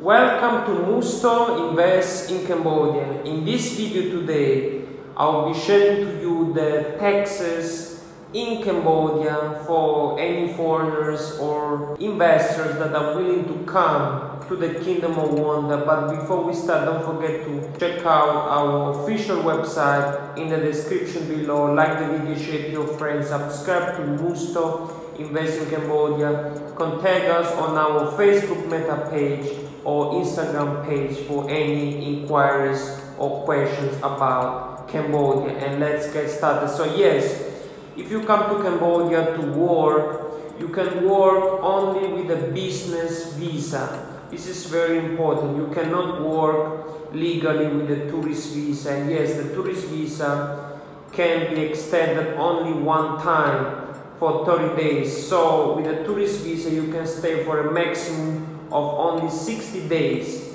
Welcome to Musto Invest in Cambodia. In this video today, I'll be sharing to you the taxes in Cambodia for any foreigners or investors that are willing to come to the Kingdom of Wonder. But before we start, don't forget to check out our official website in the description below. Like the video, share to your friends, subscribe to Musto Invest in Cambodia. Contact us on our Facebook meta page or Instagram page for any inquiries or questions about Cambodia. And let's get started. So yes, if you come to Cambodia to work, you can work only with a business visa. This is very important. You cannot work legally with a tourist visa. And yes, the tourist visa can be extended only one time for 30 days. So with a tourist visa, you can stay for a maximum of only 60 days.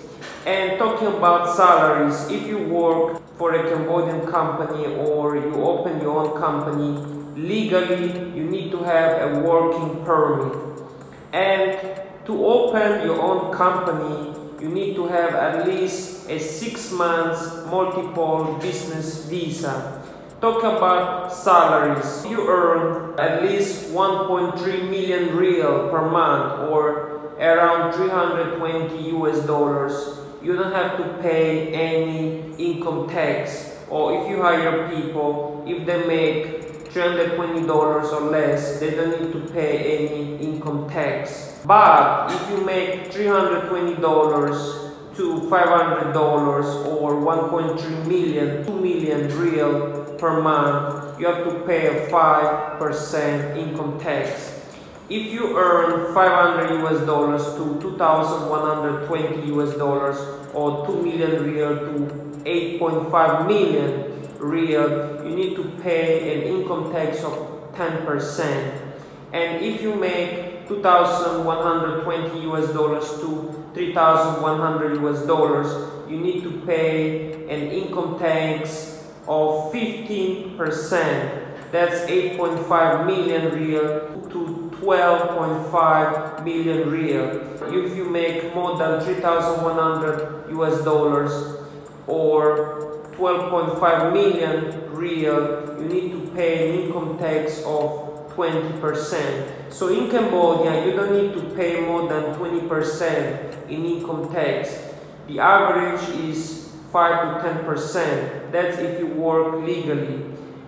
And talking about salaries, if you work for a Cambodian company or you open your own company, legally you need to have a working permit. And to open your own company, you need to have at least a six months multiple business visa. Talk about salaries. You earn at least 1.3 million riel per month or around 320 US dollars. You don't have to pay any income tax. Or if you hire people, if they make $320 or less, they don't need to pay any income tax. But if you make $320 to $500 or 1.3 million, 2 million riel per month, you have to pay a 5% income tax. If you earn 500 US dollars to 2,120 US dollars or 2 million riel to 8.5 million riel, you need to pay an income tax of 10%. And if you make 2,120 US dollars to 3,100 US dollars, you need to pay an income tax of 15%, that's 8.5 million riel to 12.5 million riel. If you make more than 3,100 US dollars or 12.5 million riel, you need to pay an income tax of 20%. So in Cambodia, you don't need to pay more than 20% in income tax. The average is 5 to 10%. That's if you work legally.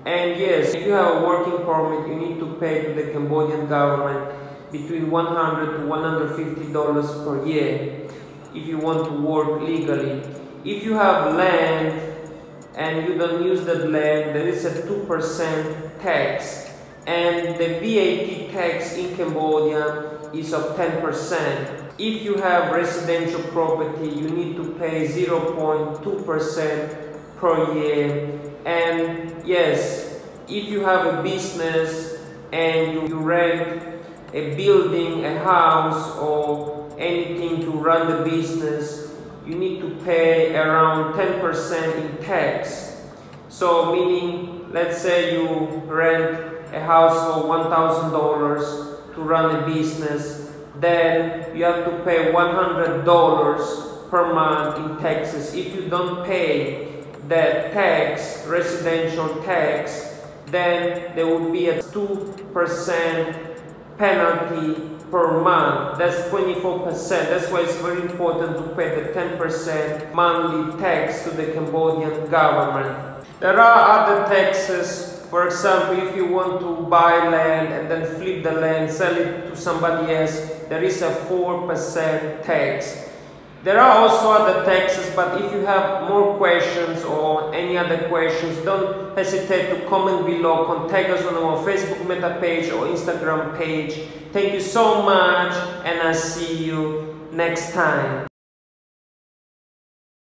And yes, if you have a working permit, you need to pay to the Cambodian government between 100 to 150 dollars per year if you want to work legally. If you have land and you don't use that land, there is a 2% tax. And the VAT tax in Cambodia is of 10%. If you have residential property, you need to pay 0.2% per year. And yes, if you have a business and you rent a building, a house, or anything to run the business, you need to pay around 10% in tax. So meaning, let's say you rent a house for $1,000 to run a business, then you have to pay $100 per month in taxes. If you don't pay that tax, residential tax, then there will be a 2% penalty per month. That's 24%. That's why it's very important to pay the 10% monthly tax to the Cambodian government. There are other taxes for example, if you want to buy land and then flip the land, sell it to somebody else, there is a 4% tax. There are also other taxes, but if you have more questions or any other questions, don't hesitate to comment below. Contact us on our Facebook meta page or Instagram page. Thank you so much, and I'll see you next time.